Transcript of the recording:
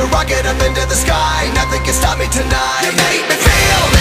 a rocket up into the sky. Nothing can stop me tonight. You make me feel